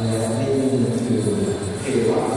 呃那个那个那个个配方